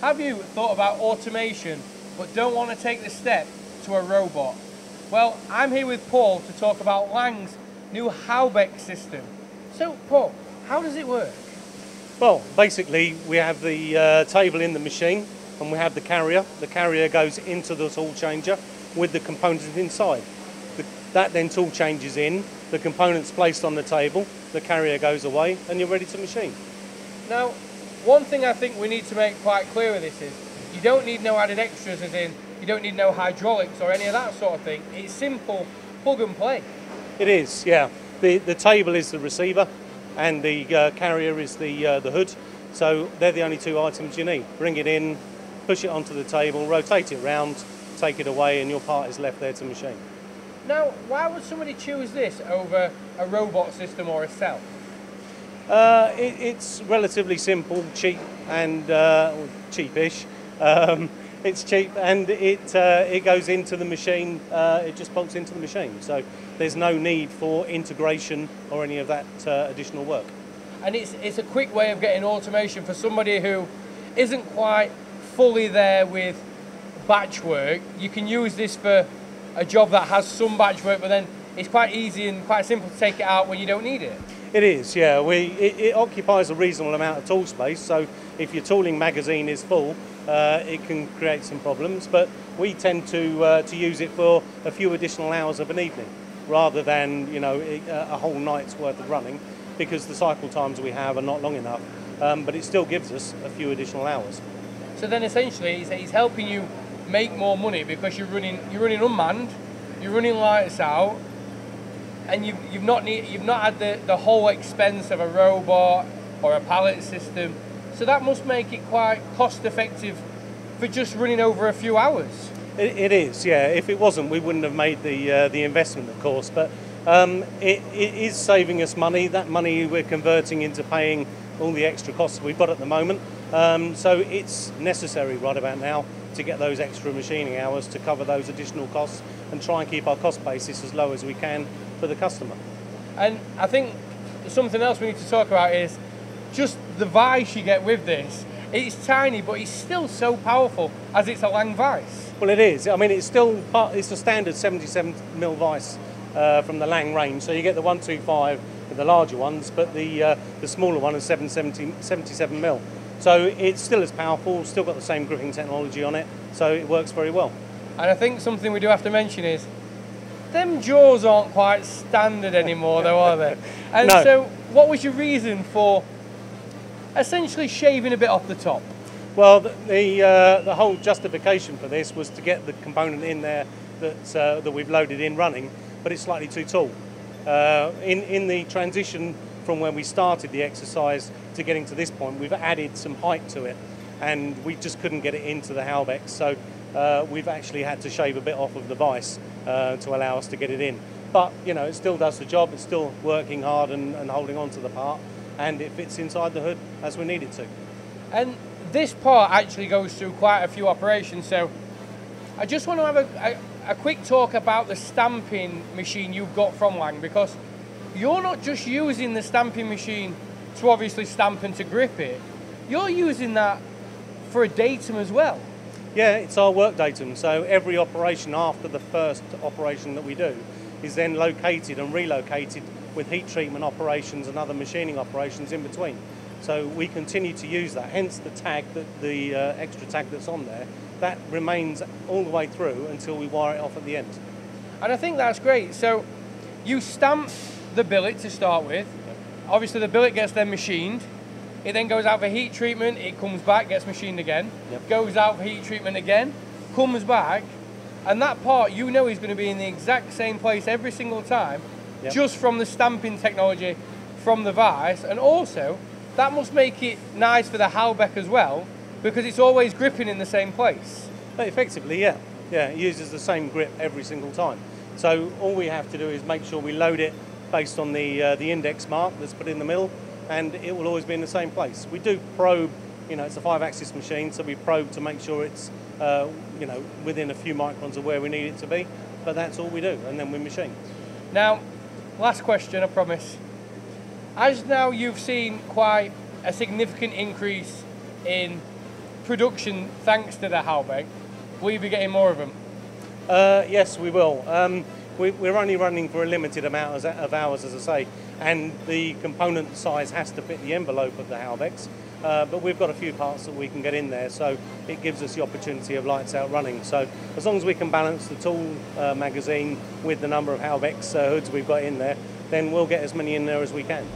have you thought about automation but don't want to take the step to a robot? Well, I'm here with Paul to talk about Lang's new HAUBEX system. So, Paul, how does it work? Well, basically, we have the uh, table in the machine and we have the carrier. The carrier goes into the tool changer with the components inside. The, that then tool changes in, the components placed on the table, the carrier goes away, and you're ready to machine. Now, one thing I think we need to make quite clear with this is you don't need no added extras, as in you don't need no hydraulics or any of that sort of thing. It's simple plug and play. It is, yeah. The, the table is the receiver and the uh, carrier is the, uh, the hood. So they're the only two items you need. Bring it in, push it onto the table, rotate it around, take it away and your part is left there to machine. Now, why would somebody choose this over a robot system or a cell? Uh, it, it's relatively simple, cheap and uh, cheapish. Um, it's cheap and it uh, it goes into the machine. Uh, it just bolts into the machine. So there's no need for integration or any of that uh, additional work. And it's it's a quick way of getting automation for somebody who isn't quite fully there with batch work. You can use this for a job that has some batch work, but then it's quite easy and quite simple to take it out when you don't need it. It is, yeah. We it, it occupies a reasonable amount of tool space. So if your tooling magazine is full, uh, it can create some problems. But we tend to uh, to use it for a few additional hours of an evening, rather than you know a whole night's worth of running, because the cycle times we have are not long enough. Um, but it still gives us a few additional hours. So then essentially, he's helping you make more money because you're running you're running unmanned, you're running lights out, and you've, you've not need, you've not had the, the whole expense of a robot or a pallet system so that must make it quite cost effective for just running over a few hours. it, it is, yeah. If it wasn't, we wouldn't have made the uh, the investment, of course. But um, it, it is saving us money. That money we're converting into paying all the extra costs we've got at the moment. Um, so it's necessary right about now to get those extra machining hours to cover those additional costs and try and keep our cost basis as low as we can for the customer. And I think something else we need to talk about is just the vice you get with this. It's tiny, but it's still so powerful as it's a Lang vice. Well, it is. I mean, it's still part, it's a standard 77 mil vice uh, from the Lang range. So you get the 125 with the larger ones, but the uh, the smaller one is 770, 77 mil. So it's still as powerful, still got the same gripping technology on it, so it works very well. And I think something we do have to mention is them jaws aren't quite standard anymore, though, are they? And no. so, what was your reason for essentially shaving a bit off the top. Well, the the, uh, the whole justification for this was to get the component in there that uh, that we've loaded in running, but it's slightly too tall. Uh, in in the transition from when we started the exercise to getting to this point, we've added some height to it, and we just couldn't get it into the HAUBEX. So uh, we've actually had to shave a bit off of the vice uh, to allow us to get it in. But you know, it still does the job. It's still working hard and, and holding on to the part and it fits inside the hood as we need it to. And this part actually goes through quite a few operations, so I just want to have a, a, a quick talk about the stamping machine you've got from Lang because you're not just using the stamping machine to obviously stamp and to grip it, you're using that for a datum as well. Yeah, it's our work datum. So every operation after the first operation that we do is then located and relocated with heat treatment operations and other machining operations in between. So we continue to use that. Hence the tag, that the uh, extra tag that's on there, that remains all the way through until we wire it off at the end. And I think that's great. So you stamp the billet to start with. Obviously the billet gets then machined. It then goes out for heat treatment. It comes back, gets machined again. Yep. Goes out for heat treatment again. Comes back, and that part you know is going to be in the exact same place every single time yep. just from the stamping technology from the vice, and also that must make it nice for the HAUBEX as well because it's always gripping in the same place. But effectively, yeah, yeah, it uses the same grip every single time. So all we have to do is make sure we load it based on the uh, the index mark that's put in the middle, and it will always be in the same place. We do probe, you know, it's a five-axis machine, so we probe to make sure it's, uh, you know, within a few microns of where we need it to be. But that's all we do, and then we machine. Now, last question, I promise. As now you've seen quite a significant increase in production thanks to the HAUBEX, will you be getting more of them? Uh, yes, we will. Um, we're only running for a limited amount of hours, as I say, and the component size has to fit the envelope of the HAUBEX. Uh, but we've got a few parts that we can get in there, so it gives us the opportunity of lights out running. So as long as we can balance the tool uh, magazine with the number of HAUBEX uh, hoods we've got in there, then we'll get as many in there as we can.